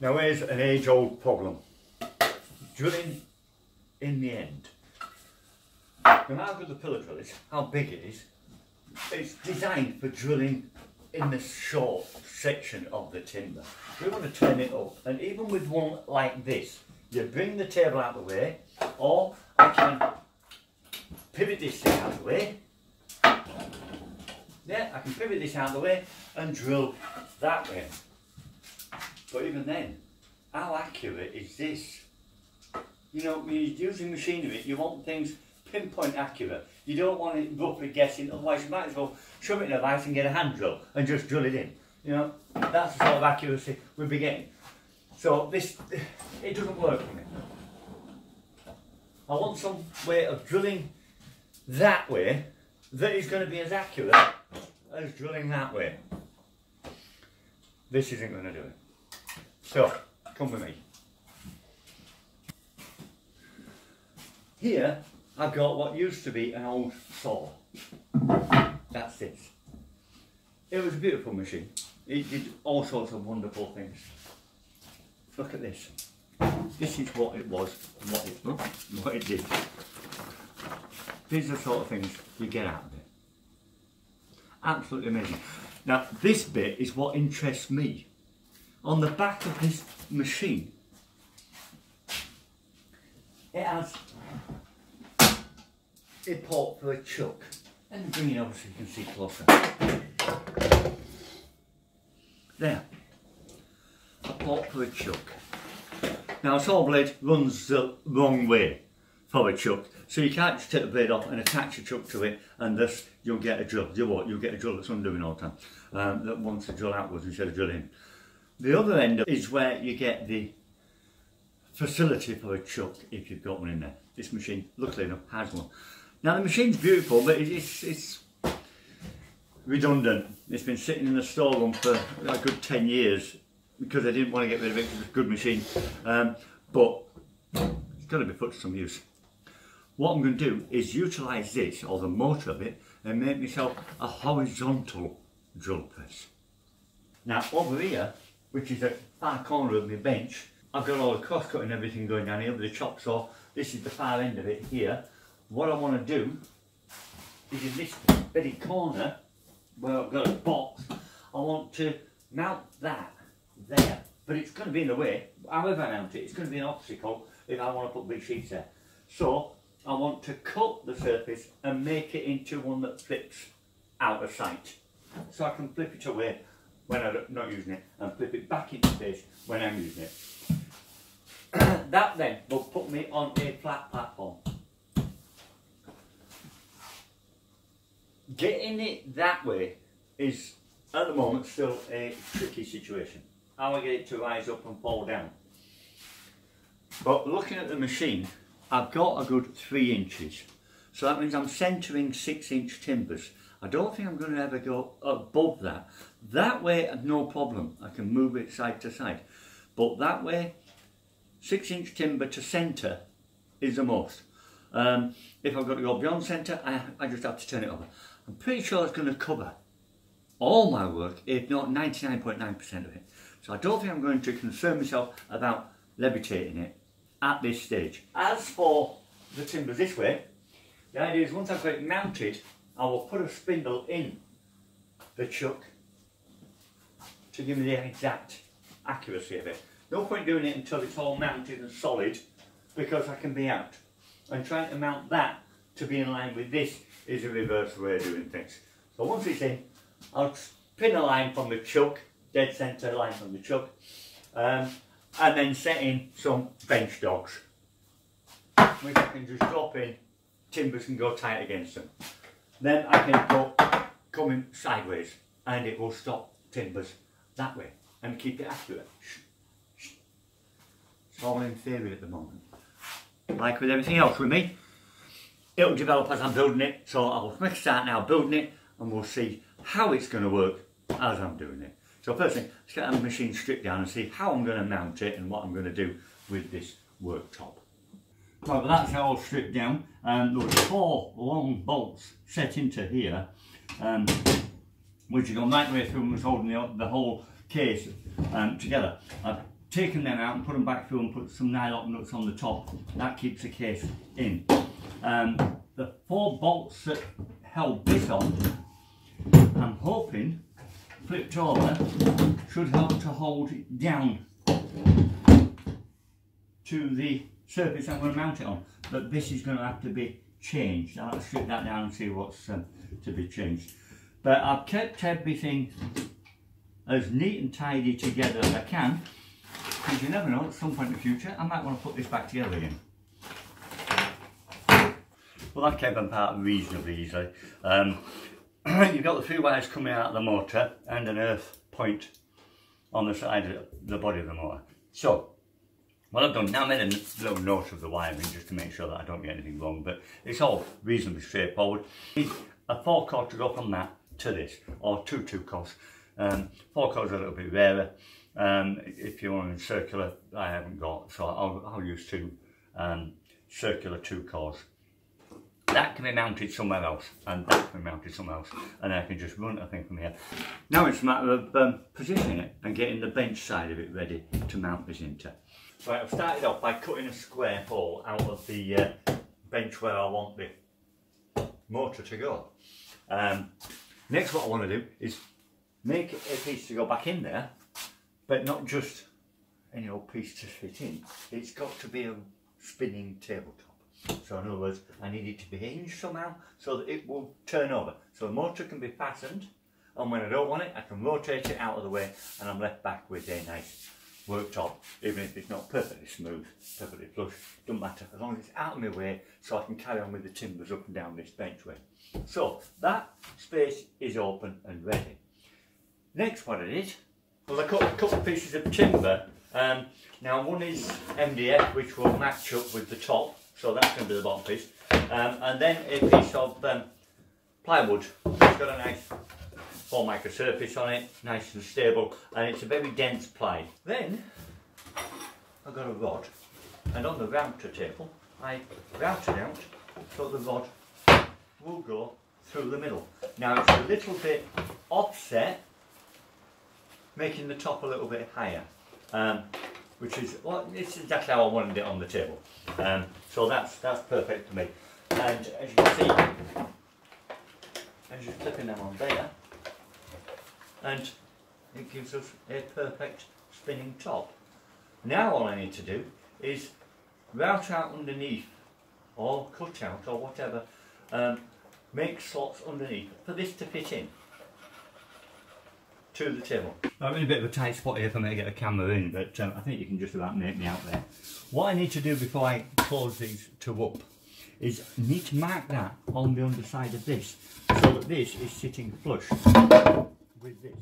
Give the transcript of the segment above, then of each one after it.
Now here's an age-old problem. Drilling in the end. No matter how good the pillar drill is, how big it is, it's designed for drilling in the short section of the timber. We want to turn it up, and even with one like this, you bring the table out of the way, or I can pivot this thing out of the way. Yeah, I can pivot this out of the way and drill that way. But even then, how accurate is this? You know, when you're using machinery, you want things pinpoint accurate. You don't want it roughly guessing, otherwise you might as well shove it in a vice and get a hand drill and just drill it in. You know, that's the sort of accuracy we'll be getting. So this, it doesn't work for me. I want some way of drilling that way that is going to be as accurate as drilling that way. This isn't going to do it. So, come with me. Here, I've got what used to be an old saw. That's it. It was a beautiful machine. It did all sorts of wonderful things. Look at this. This is what it was, what it, what it did. These are the sort of things you get out of it. Absolutely amazing. Now, this bit is what interests me. On the back of this machine, it has a port for a chuck. Let me bring it over so you can see closer. There. A port for a chuck. Now a saw blade runs the wrong way for a chuck. So you can't just take the blade off and attach a chuck to it and thus you'll get a drill. You know what? You'll get a drill that's undoing all the time. Um, that wants to drill outwards instead of drill in. The other end is where you get the facility for a chuck if you've got one in there. This machine, luckily enough, has one. Now the machine's beautiful, but it's, it's redundant. It's been sitting in the storeroom for a good 10 years because I didn't want to get rid of it it's a good machine. Um, but it's got to be put to some use. What I'm going to do is utilise this, or the motor of it, and make myself a horizontal drill press. Now over here, which is at far corner of my bench, I've got all the cross cutting everything going down here with the chop saw. This is the far end of it here. What I want to do is in this very corner, where I've got a box, I want to mount that there. But it's going to be in the way, however I mount it, it's going to be an obstacle if I want to put big sheets there. So I want to cut the surface and make it into one that flips out of sight. So I can flip it away when I'm not using it and flip it back into place when I'm using it. that then will put me on a flat platform. Getting it that way is at the moment still a tricky situation. How I get it to rise up and fall down. But looking at the machine, I've got a good three inches. So that means I'm centering six inch timbers. I don't think I'm going to ever go above that. That way, no problem. I can move it side to side. But that way, six inch timber to centre is the most. Um, if I've got to go beyond centre, I, I just have to turn it over. I'm pretty sure it's going to cover all my work, if not 99.9% .9 of it. So I don't think I'm going to concern myself about levitating it at this stage. As for the timbers this way, the idea is once I've got it mounted, I will put a spindle in the chuck to give me the exact accuracy of it. No point doing it until it's all mounted and solid because I can be out. And trying to mount that to be in line with this is a reverse way of doing things. So once it's in, I'll pin a line from the chuck, dead centre line from the chuck, um, and then set in some bench dogs, which I can just drop in, timbers can go tight against them. Then I can put coming sideways and it will stop timbers that way and keep it accurate. It's all in theory at the moment. Like with everything else with me, it'll develop as I'm building it, so I'll start now building it and we'll see how it's going to work as I'm doing it. So first thing, let's get the machine stripped down and see how I'm going to mount it and what I'm going to do with this worktop. Well that's all stripped down and um, there was four long bolts set into here um, which gone right the way through and was holding the, the whole case um, together. I've taken them out and put them back through and put some nylon nuts on the top. That keeps the case in. Um, the four bolts that held this on, I'm hoping, flipped over, should help to hold it down to the surface I'm going to mount it on. But this is going to have to be changed. I'll strip that down and see what's um, to be changed. But I've kept everything as neat and tidy together as I can because you never know, at some point in the future I might want to put this back together again. Well that came apart reasonably easily. Um, you've got the few wires coming out of the motor and an earth point on the side of the body of the motor. So, what I've done, now I made a little note of the wiring just to make sure that I don't get anything wrong, but it's all reasonably straightforward. A four cord to go from that to this, or two two cords. Um, four cords are a little bit rarer. Um, if you want a circular, I haven't got, so I'll, I'll use two um, circular two cords. That can be mounted somewhere else, and that can be mounted somewhere else, and I can just run a thing from here. Now it's a matter of um, positioning it and getting the bench side of it ready to mount this into. Right, I've started off by cutting a square hole out of the uh, bench where I want the motor to go. Um, next what I want to do is make a piece to go back in there, but not just any old piece to fit in. It's got to be a spinning tabletop. So in other words, I need it to be hinged somehow so that it will turn over. So the motor can be fastened and when I don't want it, I can rotate it out of the way and I'm left back with a nice worktop, even if it's not perfectly smooth, perfectly flush, doesn't matter, as long as it's out of my way so I can carry on with the timbers up and down this benchway. So that space is open and ready. Next what it is, well I cut a couple of pieces of timber, um, now one is MDF which will match up with the top so that's going to be the bottom piece. Um, and then a piece of um, plywood. It's got a nice Formica surface on it, nice and stable, and it's a very dense ply. Then I've got a rod, and on the router table, I routed out so the rod will go through the middle. Now it's a little bit offset, making the top a little bit higher. Um, which is well, it's exactly how I wanted it on the table. Um, so that's that's perfect for me. And as you can see, as you're clipping them on there, and it gives us a perfect spinning top. Now all I need to do is route out underneath, or cut out, or whatever, um, make slots underneath for this to fit in to the table. I'm in a bit of a tight spot here for me to get the camera in, but um, I think you can just about make me out there. What I need to do before I close these two up is need to mark that on the underside of this, so that this is sitting flush with this.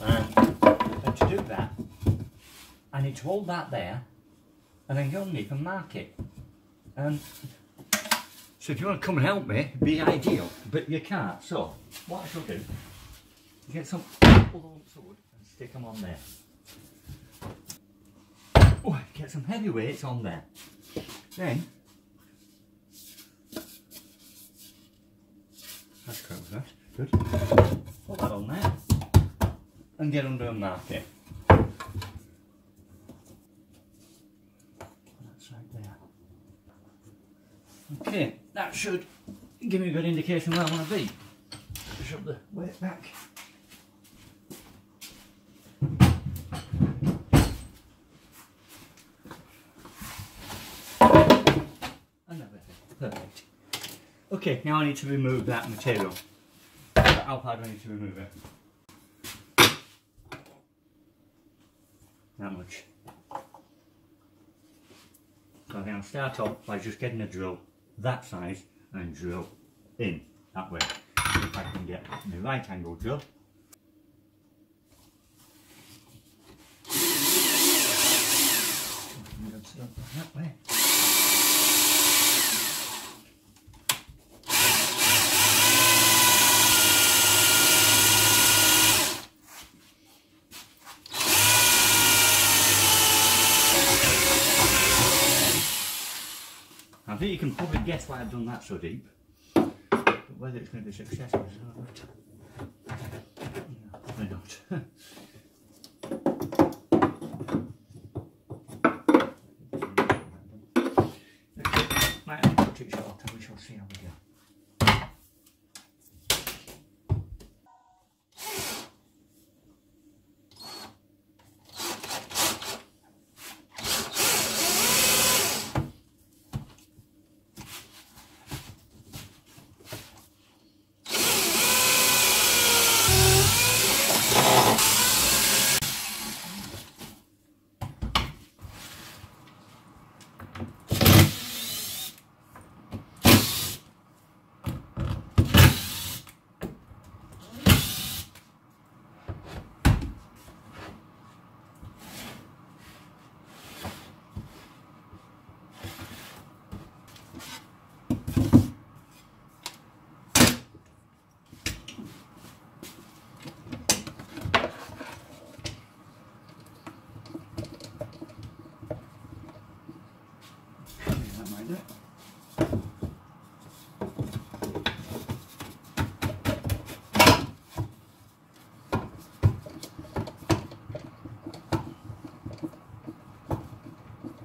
And to do that, I need to hold that there, and then go underneath and mark it. Um, so if you want to come and help me, be ideal, but you can't. So, what I shall do get some of wood and stick them on there. Oh, get some heavy weights on there. Then, that's correct that, good. Put that on there and get under and mark it. That's right there. Okay, that should give me a good indication where I want to be. Push up the weight back. Perfect. Okay, now I need to remove that material. How far do I need to remove it? That much. So I'm going to start off by just getting a drill that size and drill in that way. If I can get the right angle drill. That way. think you can probably guess why I've done that so deep. But whether it's going to be successful is another matter. No, probably not. bit.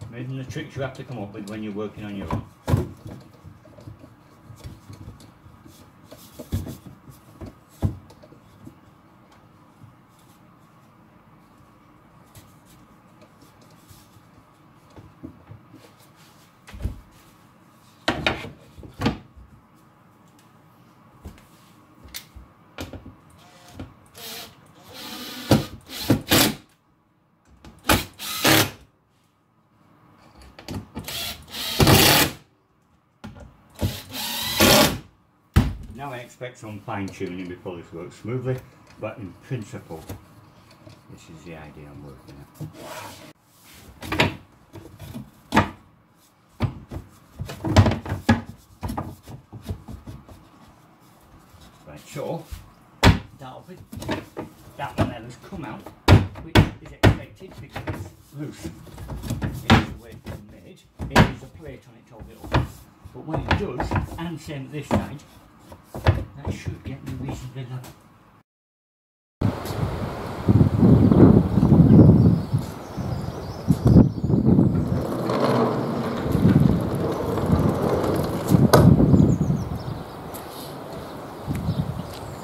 Amazing the tricks you have to come up with when you're working on your own. Now I expect some fine tuning before this works smoothly, but in principle, this is the idea I'm working at. Right, so that'll be that one there has come out, which is expected because it's loose. It is the way it's made. It is a plate on it up. But when it does, and same this side, that should get me reasonably level.